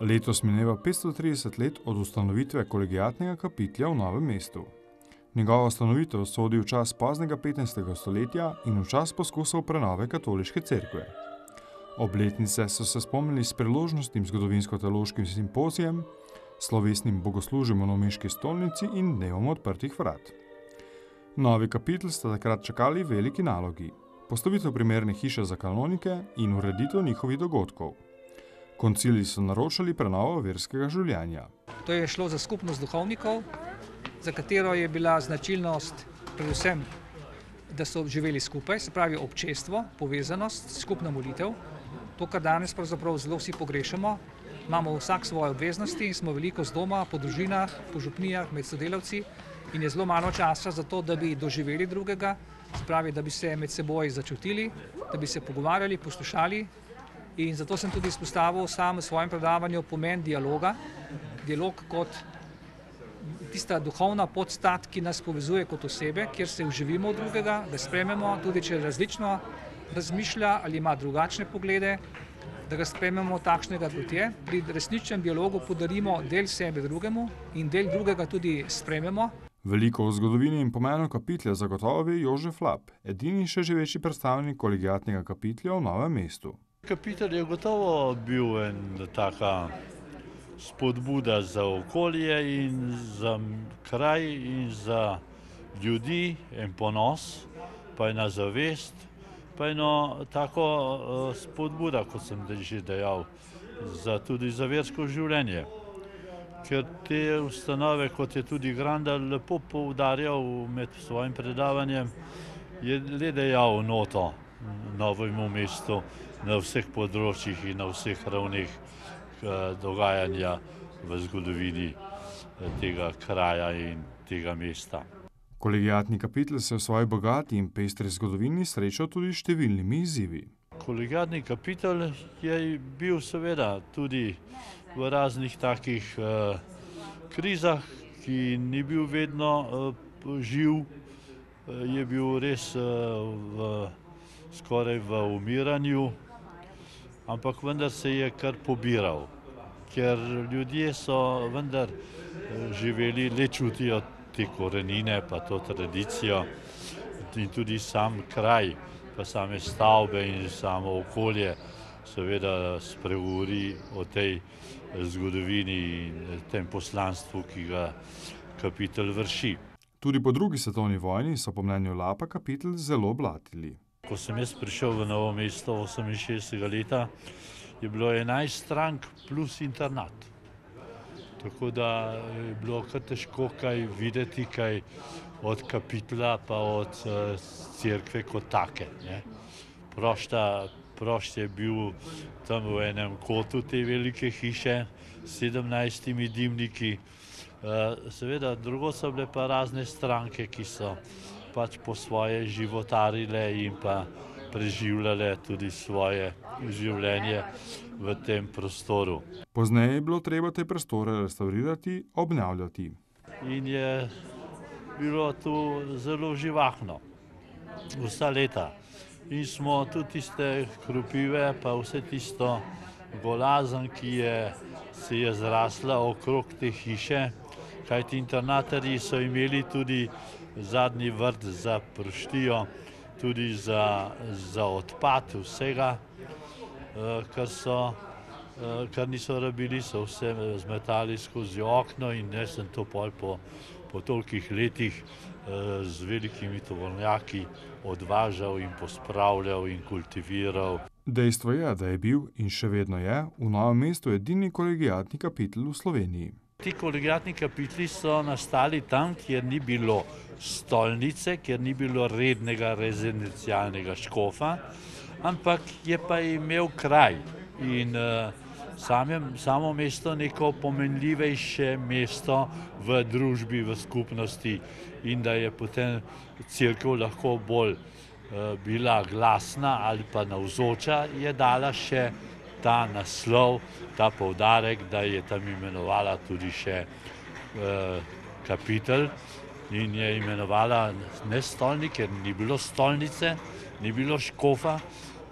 Letos mineva 530 let od ustanovitve kolegiatnega kapitlja v Novem mestu. Njegova ustanovitev sodi v čas poznega 15. stoletja in v čas poskusov prenove katoliške cerkve. Obletnice so se spomnili s priložnostnim zgodovinsko-teološkim simpozijem, slovesnim bogoslužjem v Nomiški stolnici in dnevom odprtih vrat. Novi kapitl sta takrat čakali veliki nalogi: postavitev primerne hiše za kanonike in ureditev njihovih dogodkov. Koncili so naročali prenovo verskega življenja. To je šlo za skupnost duhovnikov, za katero je bila značilnost predvsem, da so živeli skupaj, se pravi občestvo, povezanost, skupna molitev. To, kar danes pravzaprav zelo vsi pogrešamo. Imamo vsak svoje obveznosti in smo veliko z doma, po družinah, po župnijah, med sodelavci in je zelo malo časa za to, da bi doživeli drugega, se pravi, da bi se med seboj začutili, da bi se pogovarjali, poslušali. In zato sem tudi izpostavil sam v svojem predavanju pomen dialoga. Dialog kot tista duhovna podstat, ki nas povezuje kot osebe, kjer se uživimo v drugega, da sprememo, tudi če različno razmišlja ali ima drugačne poglede, da ga sprememo takšnega, kot je. Pri resničnem dialogu podarimo del sebe drugemu in del drugega tudi sprememo. Veliko o zgodovini in pomenu kapitlja zagotovo ve Jožef Lap, edini še živeči predstavnik kolegiatnega kapitlja v Novem mestu. Kapitel je gotovo bil ena taka spodbuda za okolje in za kraj in za ljudi, en ponos, pa ena zavest, pa eno tako spodbuda, kot sem že dejal, za tudi za versko življenje. Ker te ustanove, kot je tudi Granda lepo poudarjal med svojim predavanjem, je le dejal noto Novemu mestu na vseh področjih in na vseh ravneh dogajanja v zgodovini tega kraja in tega mesta. Kolegiatni kapitel se v svoji bogati in pestri zgodovini srečal tudi s številnimi izzivi. Kolegiatni kapitel je bil seveda tudi v raznih takih krizah, ki ni bil vedno živ, je bil res v skoraj v umiranju, ampak vendar se je kar pobiral. Ker ljudje so vendar živeli, le čutijo te korenine pa to tradicijo in tudi sam kraj pa same stavbe in samo okolje seveda spregovori o tej zgodovini in tem poslanstvu, ki ga kapitel vrši. Tudi po drugi svetovni vojni so po mnenju Lapa kapitel zelo blatili. Ko sem jaz prišel v Novo mesto oseminšestdesetega leta, je bilo enajst strank plus internat. Tako da je bilo kar težko kaj videti, kaj od kapitla pa od cerkve kot take, ne. Prošta, prošt je bil tam v enem kotu te velike hiše s sedemnajstimi dimniki. Seveda drugod so bile pa razne stranke, ki so pač po svoje životarile in pa preživljale tudi svoje življenje v tem prostoru. Pozneje je bilo treba te prostore restavrirati, obnavljati. In je bilo tu zelo živahno vsa leta. In smo tudi tiste kropive pa vse tisto golazen, ki je, se je zrasla okrog te hiše, kajti internatarji so imeli tudi zadnji vrt za proštijo, tudi za, za odpad vsega, kar so, kar niso rabili, so vse zmetali skozi okno in jaz sem to pol po, po tolikih letih z velikimi tovornjaki odvažal in pospravljal in kultiviral. Dejstvo je, da je bil in še vedno je v Novem mestu edini kolegiatni kapitel v Sloveniji. Ti kolegiatni kapitli so nastali tam, kjer ni bilo stolnice, kjer ni bilo rednega rezidencialnega škofa, ampak je pa imel kraj in samo mesto neko pomenljivejše mesto v družbi, v skupnosti, in da je potem cerkev lahko bolj bila glasna ali pa navzoča, je dala še ta naslov, ta poudarek, da je tam imenovala tudi še kapitelj in je imenovala ne stolnik, ker ni bilo stolnice, ni bilo škofa,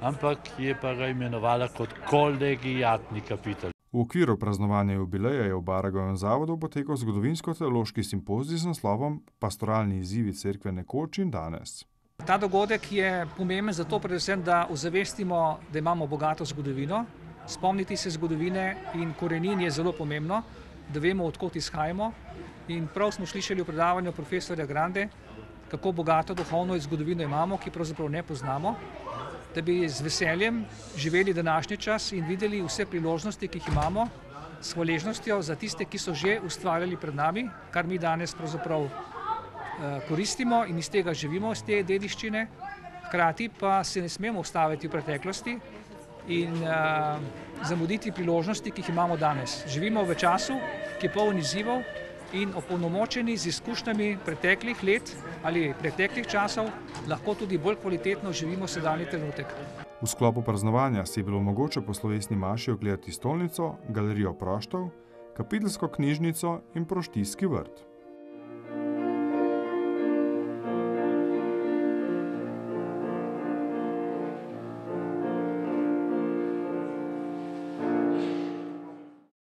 ampak je pa ga imenovala kot kolegiatni kapitel. V okviru praznovanja jubileja je v Baragovem zavodu potekal zgodovinsko-teološki simpozij z naslovom Pastoralni izzivi cerkve nekoč in danes. Ta dogodek je pomemben zato, predvsem, da ozavestimo, da imamo bogato zgodovino. Spomniti se zgodovine in korenin je zelo pomembno, da vemo, odkot izhajamo. In prav smo slišali v predavanju profesorja Grande, kako bogato duhovno zgodovino imamo, ki pravzaprav ne poznamo, da bi z veseljem živeli današnji čas in videli vse priložnosti, ki jih imamo, s hvaležnostjo za tiste, ki so že ustvarjali pred nami, kar mi danes pravzaprav koristimo in iz tega živimo, iz te dediščine. Hkrati pa se ne smemo ustaviti v preteklosti in uh, zamuditi priložnosti, ki jih imamo danes. Živimo v času, ki je poln izzivov in opolnomočeni z izkušnjami preteklih let ali preteklih časov, lahko tudi bolj kvalitetno živimo sedanji trenutek. V sklopu praznovanja si je bilo mogoče po slovesni maši ogledati stolnico, galerijo proštov, kapitelsko knjižnico in proštijski vrt.